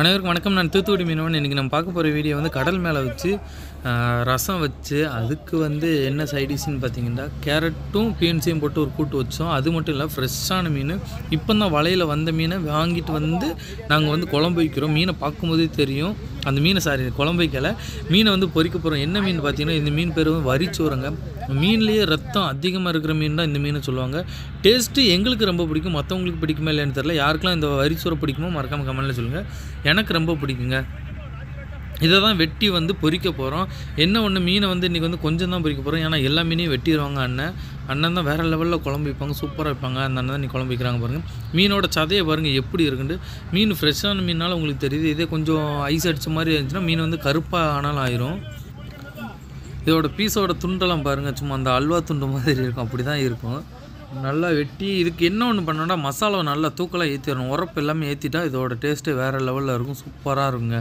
அனைவருக்கும் வணக்கம். நான் தூத்துக்குடி மீனவன். இன்றைக்கி நம்ம பார்க்க போகிற வீடியோ வந்து கடல் மேலே வச்சு ரசம் வச்சு அதுக்கு வந்து என்ன சைடிஷ்னு பார்த்தீங்கன்னா கேரட்டும் பீன்ஸையும் போட்டு ஒரு கூட்டு வச்சோம். அது மட்டும் இல்லை ஃப்ரெஷ்ஷான மீன். இப்போ தான் வலையில் வந்த மீனை வாங்கிட்டு வந்து நாங்கள் வந்து குழம்பு வைக்கிறோம். மீனை பார்க்கும்போதே தெரியும். அந்த மீனை சாரி குழம்பு வைக்கல. மீனை வந்து பொறிக்க போகிறோம் என்ன மீன் பார்த்தீங்கன்னா இந்த மீன் பேர் வந்து வரிச்சோறுங்க. மீன்லேயே ரத்தம் அதிகமாக இருக்கிற மீன் தான் இந்த மீனை சொல்லுவாங்க. டேஸ்ட்டு எங்களுக்கு ரொம்ப பிடிக்கும். மற்றவங்களுக்கு பிடிக்குமா இல்லைன்னு தெரில யாருக்கெல்லாம் இந்த வரிச்சோறு பிடிக்குமோ மறக்காமல் கமெண்ட்டில் சொல்லுங்கள் எனக்கு ரொம்ப பிடிக்குங்க. இதை தான் வெட்டி வந்து பொறிக்க போகிறோம் என்ன ஒன்று மீனை வந்து இன்றைக்கி வந்து கொஞ்சம் தான் பொறிக்க போகிறோம் ஏன்னா எல்லா மீனையும் வெட்டிடுவாங்க அண்ணன். அண்ணன் தான் வேறு லெவலில் குழம்பு வைப்பாங்க சூப்பராக வைப்பாங்க. அந்த அண்ணன் தான் நீ குழம்பு வைக்கிறாங்க பாருங்கள் மீனோட சதையை பாருங்கள் எப்படி இருக்குன்ட்டு. மீன் ஃப்ரெஷ்ஷான மீனால உங்களுக்கு தெரியுது இதே கொஞ்சம் ஐஸ் அடித்த மாதிரி இருந்துச்சுன்னா மீன் வந்து கருப்பாக ஆனாலும் ஆயிரும். இதோட பீஸோட துண்டெல்லாம் பாருங்கள் சும்மா அந்த அல்வா துண்டு மாதிரி இருக்கும் அப்படி தான் இருக்கும். நல்லா வெட்டி இதுக்கு என்ன ஒன்று பண்ணோம்னா மசாலாவை நல்லா தூக்கலாக ஏற்றிடணும் உரப்பு எல்லாமே ஏற்றிட்டா இதோட டேஸ்ட்டு வேறு லெவலில் இருக்கும் சூப்பராக இருக்குங்க.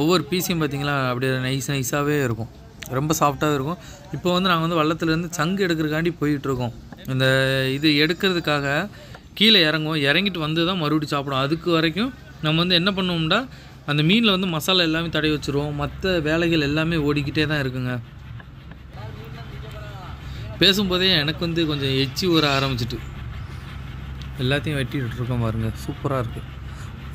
ஒவ்வொரு பீஸையும் பார்த்தீங்களா அப்படியே நைஸ் நைஸாகவே இருக்கும். ரொம்ப சாஃப்டாகவே இருக்கும். இப்போ வந்து நாங்கள் வந்து வள்ளத்துலேருந்து சங்கு எடுக்கிறக்காண்டி போயிட்டுருக்கோம். இந்த இது எடுக்கிறதுக்காக கீழே இறங்குவோம். இறங்கிட்டு வந்து தான் மறுபடியும் சாப்பிடும். அதுக்கு வரைக்கும் நம்ம வந்து என்ன பண்ணுவோம்னா அந்த மீனில் வந்து மசாலா எல்லாமே தடவி வச்சுருவோம். மற்ற வேலைகள் எல்லாமே ஓடிக்கிட்டே தான் இருக்குங்க. பேசும்போதே எனக்கு வந்து கொஞ்சம் எச்சி ஊற ஆரம்பிச்சிட்டு. எல்லாத்தையும் வெட்டிட்டு இருக்கோம் சூப்பராக இருக்குது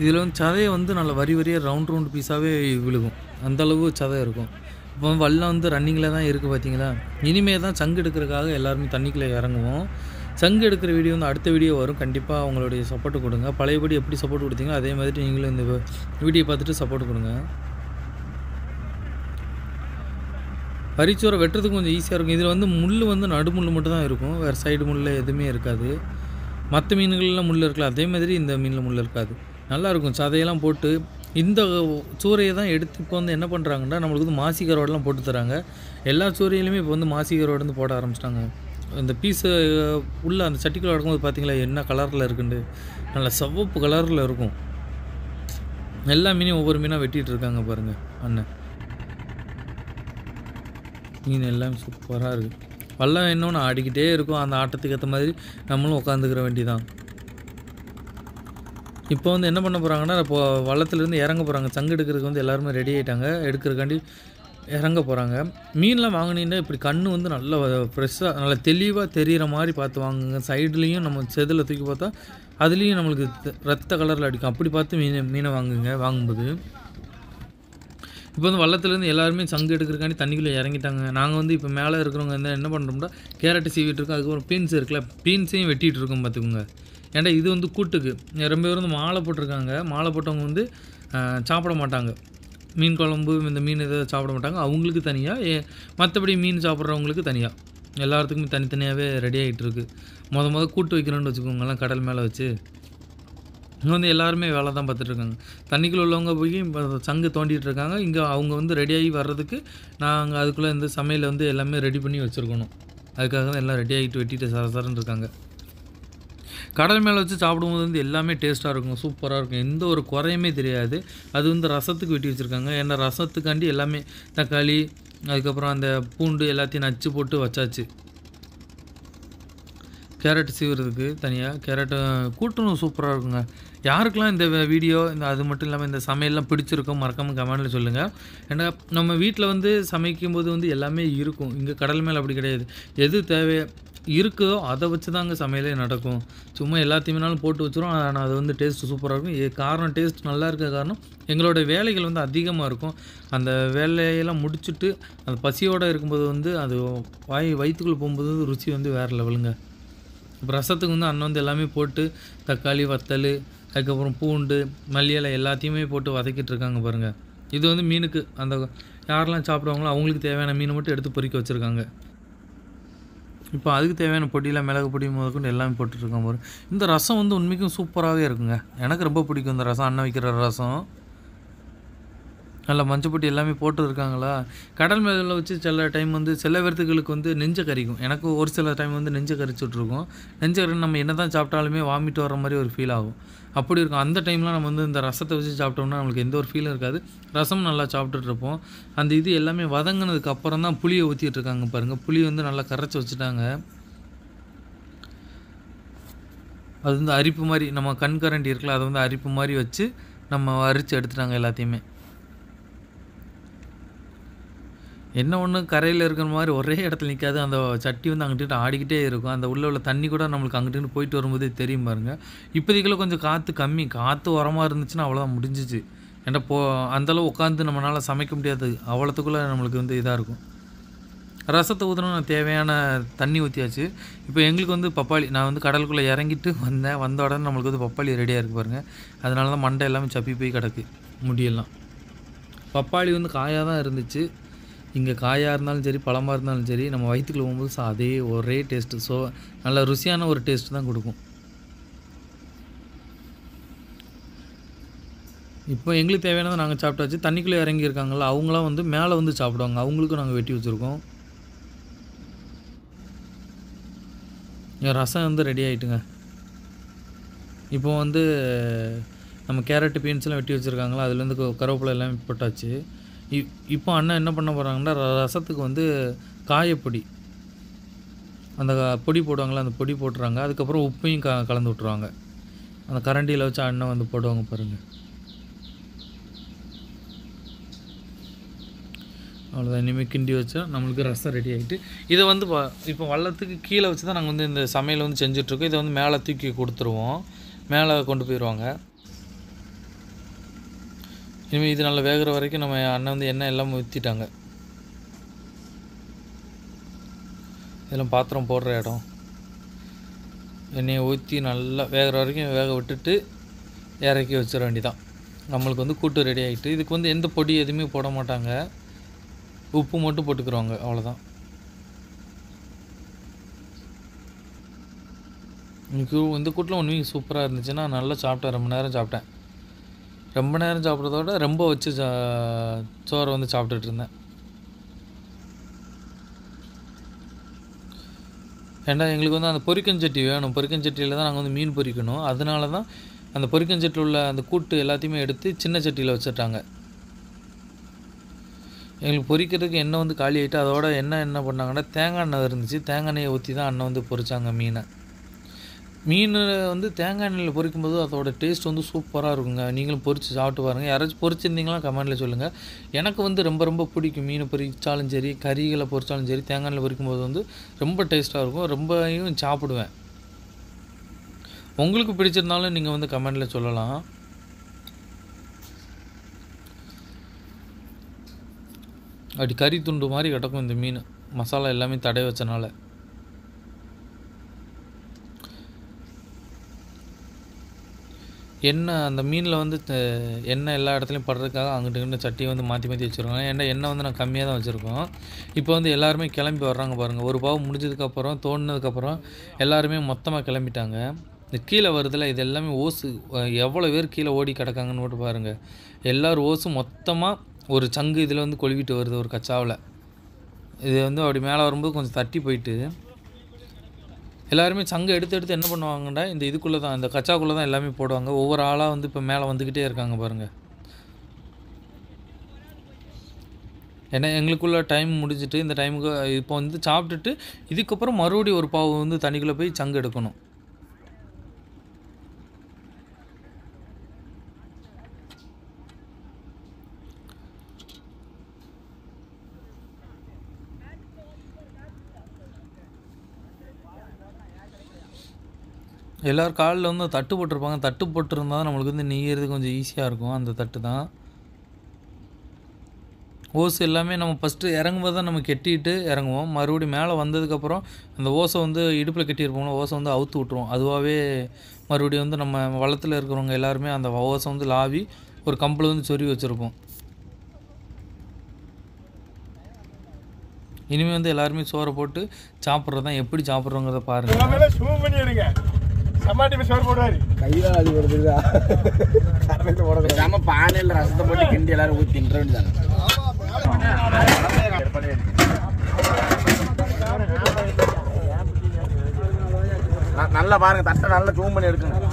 இதில் வந்து சதையை வந்து நல்லா வரி வரியாக ரவுண்ட் ரவுண்ட் பீஸாகவே விழுகும். அந்த அளவு சதை இருக்கும். இப்போ வல்லம் வந்து ரன்னிங்கில் தான் இருக்குது பார்த்தீங்களா இனிமே தான் சங்கு எடுக்கிறதுக்காக எல்லாருமே தண்ணிக்குள்ளே இறங்குவோம். சங்கு எடுக்கிற வீடியோ வந்து அடுத்த வீடியோ வரும். கண்டிப்பாக அவங்களுடைய சப்போர்ட் கொடுங்க. பழையபடி எப்படி சப்போர்ட் கொடுத்தீங்களோ அதே மாதிரி நீங்களும் இந்த வீடியோ பார்த்துட்டு சப்போர்ட் கொடுங்க. பரிச்சோரை வெட்டுறதுக்கு கொஞ்சம் ஈஸியாக இருக்கும். இதில் வந்து முள் வந்து நடுமுள் மட்டும் தான் இருக்கும். வேறு சைடு முள் எதுவுமே இருக்காது. மற்ற மீன்கள்லாம் முள் இருக்கலாம் அதே மாதிரி இந்த மீனில் முள் இருக்காது. நல்லாயிருக்கும் சதையெல்லாம் போட்டு இந்த சூறையை தான் எடுத்து இப்போ வந்து என்ன பண்ணுறாங்கன்னா நம்மளுக்கு வந்து மாசிக ரோடெலாம் போட்டு தராங்க. எல்லா சூறையிலுமே இப்போ வந்து மாசிக ரோடு வந்து போட ஆரம்பிச்சிட்டாங்க. இந்த பீஸு உள்ள அந்த சட்டிக்குள்ள எடுக்கும்போது பார்த்தீங்களா என்ன கலரில் இருக்குண்டு. நல்ல செவப்பு கலரில் இருக்கும். எல்லா மீனையும் ஒவ்வொரு மீனாக வெட்டிகிட்டு இருக்காங்க பாருங்கள் அண்ணன். மீன் எல்லாமே சூப்பராக இருக்குது வல்லம் இன்னொன்று ஆடிக்கிட்டே இருக்கும். அந்த ஆட்டத்துக்கு ஏற்ற மாதிரி நம்மளும் உட்காந்துக்கிற வேண்டிதான். இப்போ வந்து என்ன பண்ண போகிறாங்கன்னா இப்போ வள்ளத்துலேருந்து இறங்க போகிறாங்க சங்கு எடுக்கிறதுக்கு வந்து எல்லாருமே ரெடி ஆகிட்டாங்க எடுக்கிறக்காண்டி இறங்க போகிறாங்க மீன்லாம் வாங்கினீங்கன்னா இப்படி கண் வந்து நல்லா ஃப்ரெஷ்ஷாக நல்லா தெளிவாக தெரிகிற மாதிரி பார்த்து வாங்குங்க. சைட்லேயும் நம்ம செதில் தூக்கி பார்த்தா அதுலேயும் நம்மளுக்கு ரத்த கலரில் அடிக்கும். அப்படி பார்த்து மீன் மீனை வாங்குங்க வாங்கும்போது. இப்போ வந்து வள்ளத்துலேருந்து எல்லாருமே சங்கு எடுக்கிறக்காண்டி தண்ணிக்குள்ளே இறங்கிட்டாங்க. நாங்கள் வந்து இப்போ மேலே இருக்கிறவங்க வந்து என்ன பண்ணுறோம்னா கேரட்டு சீவிட்டு இருக்கோம். அதுக்கப்புறம் பீன்ஸ் இருக்குல்ல பீன்ஸையும் வெட்டிகிட்டு இருக்கோம் பார்த்துக்கோங்க. ஏன்டா இது வந்து கூட்டுக்கு. ரொம்ப பேர் வந்து மாலை போட்டிருக்காங்க. மாலை போட்டவங்க வந்து சாப்பிட மாட்டாங்க. மீன் குழம்பு இந்த மீன் இதை சாப்பிட மாட்டாங்க. அவங்களுக்கு தனியாக மற்றபடி மீன் சாப்பிட்றவங்களுக்கு தனியாக எல்லாத்துக்குமே தனித்தனியாகவே ரெடி ஆகிட்டு இருக்கு. மொத மொதல் கூட்டு வைக்கணும்னு வச்சுக்கோங்களேன் கடல் மேலே வச்சு. இங்கே வந்து எல்லாருமே வேலை தான் பார்த்துட்ருக்காங்க தண்ணிக்குள்ளே தண்ணிக்குள்ள உள்ளவங்க போய் இப்போ சங்கு தோண்டிட்டு இருக்காங்க. இங்கே அவங்க வந்து ரெடியாகி வர்றதுக்கு நாங்கள் அதுக்குள்ளே இந்த சமையல் வந்து எல்லாமே ரெடி பண்ணி வச்சுருக்கணும். அதுக்காக தான் எல்லாம் ரெடி ஆகிட்டு வெட்டிட்டு சர சரன்னு இருக்காங்க. கடல் மேலே வச்சு சாப்பிடும்போது வந்து எல்லாமே டேஸ்ட்டாக இருக்கும் சூப்பராக இருக்கும். எந்த ஒரு குறையுமே தெரியாது. அது வந்து ரசத்துக்கு வெட்டி வச்சுருக்காங்க. ஏன்னா ரசத்துக்காண்டி எல்லாமே தக்காளி அதுக்கப்புறம் அந்த பூண்டு எல்லாத்தையும் நச்சு போட்டு வச்சாச்சு. கேரட் சீவுறதுக்கு தனியாக கேரட்டு கூட்டணும் சூப்பராக இருக்குங்க. யாருக்கெல்லாம் இந்த வீடியோ இந்த அது மட்டும் இல்லாமல் இந்த சமையல்லாம் பிடிச்சிருக்கோம் மறக்காமல் கமெண்டில் சொல்லுங்கள் ஏன்னா நம்ம வீட்டில் வந்து சமைக்கும் போது வந்து எல்லாமே இருக்கும். இங்கே கடல் மேலே அப்படி கிடையாது. எது தேவை இருக்குதோ அதை வச்சு தாங்க சமையலே நடக்கும். சும்மா எல்லாத்தையுமேனாலும் போட்டு வச்சிரும். ஆனால் அது வந்து டேஸ்ட் சூப்பராக இருக்கும். ஏ- காரணம் டேஸ்ட் நல்லா இருக்க காரணம் எங்களோட வேலைகள் வந்து அதிகமாக இருக்கும். அந்த வேலையெல்லாம் முடிச்சுட்டு அந்த பசியோடு இருக்கும்போது வந்து அது வாய் வயிற்றுக்குள்ளே போகும்போது ருசி வந்து வேறு லெவலுங்க. இப்போ ரசத்துக்கு வந்து அண்ணன் வந்து எல்லாமே போட்டு தக்காளி வத்தல் அதுக்கப்புறம் பூண்டு மல்லியலை எல்லாத்தையுமே போட்டு வதக்கிட்டு இருக்காங்க பாருங்கள் இது வந்து மீனுக்கு அந்த யாரெல்லாம் சாப்பிடுவாங்களோ அவங்களுக்கு தேவையான மீனை மட்டும் எடுத்து பொறிக்க வச்சுருக்காங்க. இப்போ அதுக்கு தேவையான பொடியெல்லாம் மிளகு பொடி முதற்கொண்டு எல்லாமே போட்டுட்ருக்கோம் பாரு. இந்த ரசம் வந்து உண்மைக்கும் சூப்பராகவே இருக்குங்க. எனக்கு ரொம்ப பிடிக்கும் இந்த ரசம் அண்ணன் வைக்கிற ரசம். நல்லா மஞ்சப்பொட்டி எல்லாமே போட்டு இருக்காங்களா கடல் மேலே வச்சு சில டைம் வந்து சில விரத்துகளுக்கு வந்து நெஞ்ச கறிக்கும் எனக்கு ஒரு சில டைம் வந்து நெஞ்ச கறிச்சு விட்ருக்கும் நெஞ்ச கறி நம்ம என்ன தான் சாப்பிட்டாலுமே வாமிட் வர மாதிரி ஒரு ஃபீல் ஆகும். அப்படி இருக்கும். அந்த டைம்லாம் நம்ம வந்து இந்த ரசத்தை வச்சு சாப்பிட்டோம்னா நம்மளுக்கு எந்த ஒரு ஃபீலும் இருக்காது. ரசம் நல்லா சாப்பிட்டுட்ருப்போம் அந்த இது எல்லாமே வதங்கினதுக்கு அப்புறம் தான் புளியை ஊற்றிட்டு இருக்காங்க பாருங்கள் புளி வந்து நல்லா கரைச்சி வச்சுட்டாங்க. அது வந்து அரிப்பு மாதிரி நம்ம கண் கரண்டி இருக்குல்ல அதை வந்து அரிப்பு மாதிரி வச்சு நம்ம அரித்து எடுத்துட்டாங்க எல்லாத்தையுமே. என்ன ஒன்று கரையில் இருக்கிற மாதிரி ஒரே இடத்துல நிற்காது அந்த சட்டி வந்து அங்கிட்டு ஆடிக்கிட்டே இருக்கும். அந்த உள்ள உள்ள தண்ணி கூட நம்மளுக்கு அங்கிட்டு போயிட்டு வரும்போதே தெரியும் பாருங்க. இப்போதைக்குள்ள கொஞ்சம் காற்று கம்மி. காற்று உரமாக இருந்துச்சுன்னா அவ்வளோதான் முடிஞ்சிச்சு. ஏன்னா போ அந்தளவு உட்காந்து நம்மளால் சமைக்க முடியாது. அவ்வளோத்துக்குள்ளே நம்மளுக்கு வந்து இதாக இருக்கும். ரசத்தை ஊற்றணும் தேவையான தண்ணி ஊற்றியாச்சு இப்போ எங்களுக்கு வந்து பப்பாளி நான் வந்து கடலுக்குள்ளே இறங்கிட்டு வந்தேன். வந்த உடனே நம்மளுக்கு வந்து பப்பாளி ரெடியாக இருக்குது பாருங்கள் அதனால தான் மண்டை எல்லாமே சப்பி போய் கிடக்கு. முடியெல்லாம். பப்பாளி வந்து காயாக தான் இருந்துச்சு. இங்கே காயாக இருந்தாலும் சரி பழமாக இருந்தாலும் சரி நம்ம வயிற்றுக்குள்ள போகும்போது அதே ஒரே டேஸ்ட்டு ஸோ நல்ல ருசியான ஒரு டேஸ்ட் தான் கொடுக்கும். இப்போ எங்களுக்கு தேவையானதை நாங்கள் சாப்பிட்டாச்சு. தண்ணிக்குள்ளே இறங்கியிருக்காங்கள அவங்களாம் வந்து மேலே வந்து சாப்பிடுவாங்க. அவங்களுக்கும் நாங்கள் வெட்டி வச்சுருக்கோம். ரசம் வந்து ரெடி ஆகிட்டுங்க இப்போ வந்து நம்ம கேரட்டு பீன்ஸ்லாம் வெட்டி வச்சுருக்காங்களா அதுலேருந்து கருவேப்பிலை எல்லாம் போட்டாச்சு. இப் இப்போ அண்ணன் என்ன பண்ண போகிறாங்கன்னா ரசத்துக்கு வந்து காயப்பொடி. அந்த பொடி போடுவாங்களே அந்த பொடி போட்டுறாங்க. அதுக்கப்புறம் உப்பையும் க கலந்து விட்ருவாங்க அந்த கரண்டியில் வச்சு அண்ணன் வந்து போடுவாங்க பாருங்கள் அவ்வளோதான் இனிமேல் கிண்டி வச்சா நம்மளுக்கு ரசம் ரெடி ஆகிட்டு இதை வந்து ப- இப்போ வள்ளத்துக்கு கீழே வச்சு தான் நாங்கள் வந்து இந்த சமையல் வந்து செஞ்சிட்ருக்கோம் இதை வந்து மேலே தூக்கி கொடுத்துருவோம். மேலே கொண்டு போயிடுவாங்க. இனிமேல் இது நல்லா வேகிற வரைக்கும் நம்ம அண்ணன் வந்து எண்ணெய் எல்லாம் ஊற்றிட்டாங்க இதெல்லாம் பாத்திரம் போடுற இடம். எண்ணெயை ஊற்றி நல்லா வேகிற வரைக்கும் வேக விட்டுட்டு இறக்கி வச்சிட வேண்டிதான் நம்மளுக்கு வந்து கூட்டு ரெடி ஆகிட்டு இதுக்கு வந்து எந்த பொடி எதுவுமே போட மாட்டாங்க. உப்பு மட்டும் போட்டுக்கிறோங்க அவ்வளோதான் இன்னைக்கு இந்த கூட்டில் ஒன்றுமே சூப்பராக இருந்துச்சுன்னா நல்லா சாப்பிட்டேன் ரொம்ப நேரம் சாப்பிட்டேன். ரொம்ப நேரம் சாப்பிட்றதோட ரொம்ப வச்சு சா சோறை வந்து சாப்பிட்டுட்டு இருந்தேன். ஏண்டா எங்களுக்கு வந்து அந்த பொரிக்கஞ்சட்டி வேணும். பொரிக்கஞ்சட்டியில் தான் நாங்கள் வந்து மீன் பொரிக்கணும். அதனால தான் அந்த பொரிக்கஞ்சட்டியில் உள்ள அந்த கூட்டு எல்லாத்தையுமே எடுத்து சின்ன சட்டியில் வச்சுட்டாங்க. எங்களுக்கு பொரிக்கிறதுக்கு எண்ணெய் வந்து காலி ஆகிட்டு அதோட எண்ணெய் என்ன பண்ணாங்கன்னா தேங்காய் எண்ணெய் இருந்துச்சு. தேங்காய் எண்ணெயை ஊற்றி தான் அண்ணன் வந்து பொரித்தாங்க மீனை. மீன் வந்து தேங்காய் எண்ணெயில் பொரிக்கும் போது அதோட டேஸ்ட் வந்து சூப்பராக இருக்குங்க. நீங்களும் பொரித்து சாப்பிட்டு பாருங்கள் யாராச்சும் பொரிச்சிருந்தீங்களா கமெண்ட்டில் சொல்லுங்கள் எனக்கு வந்து ரொம்ப ரொம்ப பிடிக்கும் மீன் பொரிச்சாலும் சரி கறிகளை பொரிச்சாலும் சரி தேங்காய் எண்ணெயில் பொரிக்கும் போது வந்து ரொம்ப டேஸ்ட்டாக இருக்கும். ரொம்பவும் சாப்பிடுவேன். உங்களுக்கு பிடிச்சிருந்தாலும் நீங்கள் வந்து கமெண்ட்டில் சொல்லலாம். அப்படி கறி துண்டு மாதிரி கிடக்கும் இந்த மீன். மசாலா எல்லாமே தடை வச்சனால. எண்ணெய் அந்த மீனில் வந்து எண்ணெய் எல்லா இடத்துலையும் படுறதுக்காக அங்கிட்டு இங்கிட்டு சட்டியை வந்து மாற்றி மாற்றி வச்சுருக்கோம் ஏன்னா எண்ணெய் வந்து நான் கம்மியாக தான் வச்சுருக்கோம். இப்போ வந்து எல்லாருமே கிளம்பி வர்றாங்க பாருங்கள் ஒரு பாவம் முடிஞ்சதுக்கப்புறம் தோணுனதுக்கப்புறம் எல்லாருமே மொத்தமாக கிளம்பிட்டாங்க. இந்த கீழே வருதில் இது எல்லாமே ஓசு. எவ்வளோ பேர் கீழே ஓடி கிடக்காங்கன்னு மட்டும் பாருங்கள் எல்லோரும் ஓசும் மொத்தமாக ஒரு சங்கு இதில் வந்து கொழுவிட்டு வருது ஒரு கச்சாவில். இது வந்து அப்படி மேலே வரும்போது கொஞ்சம் தட்டி போயிட்டு எல்லாருமே சங்கம் எடுத்து எடுத்து என்ன பண்ணுவாங்கடா? இந்த இதுக்குள்ளே தான் இந்த கச்சாக்குள்ளே தான் எல்லாமே போடுவாங்க. ஒவ்வொரு ஆளாக வந்து இப்போ மேலே வந்துக்கிட்டே இருக்காங்க பாருங்கள் ஏன்னா எங்களுக்குள்ள டைம் முடிஞ்சிட்டு இந்த டைமுக்கு இப்போ வந்து சாப்பிட்டுட்டு இதுக்கப்புறம் மறுபடியும் ஒரு பாவு வந்து தண்ணிக்குள்ளே போய் சங்கு எடுக்கணும். எல்லாரும் காலில் வந்து தட்டு போட்டிருப்பாங்க. தட்டு போட்டிருந்தா தான் நம்மளுக்கு வந்து நெய்யறது கொஞ்சம் ஈஸியாக இருக்கும். அந்த தட்டு தான். ஓஸ் எல்லாமே நம்ம ஃபஸ்ட்டு இறங்கும்போது தான் நம்ம கெட்டிட்டு இறங்குவோம். மறுபடியும் மேலே வந்ததுக்கப்புறம் அந்த ஓசை வந்து இடுப்பில் கட்டியிருப்போம்ல ஓசை வந்து அவுத்து விட்ருவோம் அதுவாகவே மறுபடியும் வந்து நம்ம வளத்தில் இருக்கிறவங்க எல்லாருமே அந்த ஓசை வந்து லாவி ஒரு கம்பில் வந்து சொருவி வச்சுருப்போம். இனிமேல் வந்து எல்லாருமே சோறை போட்டு சாப்பிட்றது தான் எப்படி சாப்பிட்றோங்கிறத பாருங்கள் சமாட்டி சோறு போடுவாரு. கையில அது வருதுதா கரண்ட் போட நம்ம பானையில் ரசத்தை போட்டு கிண்டி எல்லாரும் ஊற்றி தின்ற வேண்டியதாங்க ந- நல்லா பாருங்க தட்டை நல்லா ஜூம் பண்ணி எடுக்கணும்.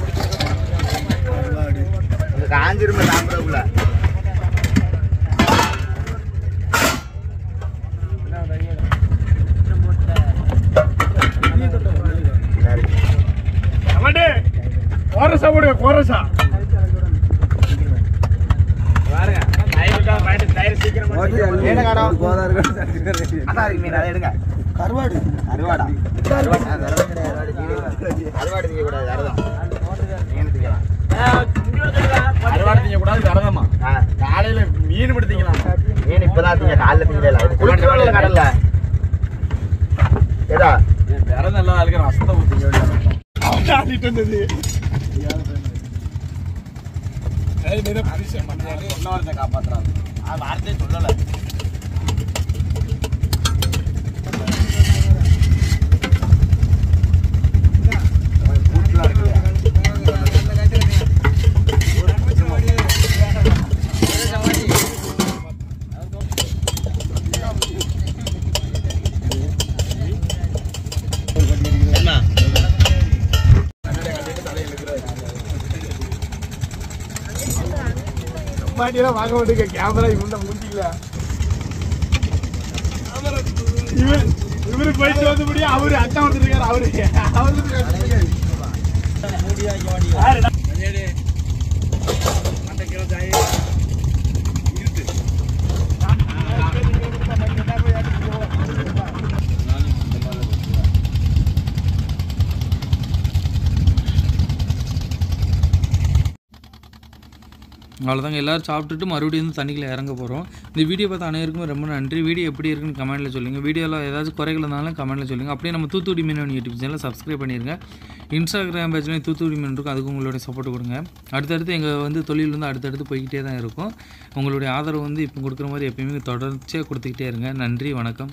காஞ்சிருமே சாப்பிடக்குள்ள. கோரசா போடுங்க கோரசா. கருவாடு. கருவாடா. கருவாடு. செய்யக்கூடாது அறுதான் அறுவாடை திங்கக்கூடாது காலையில மீன் பிடித்திக்கலாம் மீன் இப்பதான் திங்க காலைல திங்கல ஏதா? விரதம் எல்லாம் இருக்கிற அசத்தை ஊற்றிங்க அது வார்த்தையே சொல்லல. மாட்டியெல்லாம் வாங்க மாட்டேங்க. கேமரா இவன் முடிக்கல இவர் இவரு போயிட்டு வந்தபடியும் அவரு அச்சா வந்துருக்காரு அவரு. அவரு அவ்வளோதாங்க எல்லோரும் சாப்பிட்டுட்டு மறுபடியும் வந்து தண்ணிக்குள்ளே இறங்க போகிறோம் இந்த வீடியோ பார்த்த அனைவருக்கும் ரொம்ப நன்றி. வீடியோ எப்படி இருக்குன்னு கமெண்ட்டில் சொல்லுங்கள் வீடியோவில் ஏதாச்சும் குறைகள் இருந்தாலும் கமெண்ட்டில் சொல்லுங்கள் அப்படியே நம்ம தூத்துக்குடி மீன் யூடியூப் சேனல் சப்ஸ்கிரைப் பண்ணிடுங்க இன்ஸ்டாகிராம் பேஜ்லேயும் தூத்துக்குடி மீன் இருக்கும். அதுக்கு உங்களுடைய சப்போர்ட் கொடுங்க. அடுத்தடுத்து எங்கள் வந்து தொழில் வந்து அடுத்தடுத்து போய்கிட்டே தான் இருக்கும். உங்களுடைய ஆதரவு வந்து இப்போ கொடுக்குற மாதிரி எப்பயுமே தொடர்ச்சியாக கொடுத்துக்கிட்டே இருங்க. நன்றி. வணக்கம்.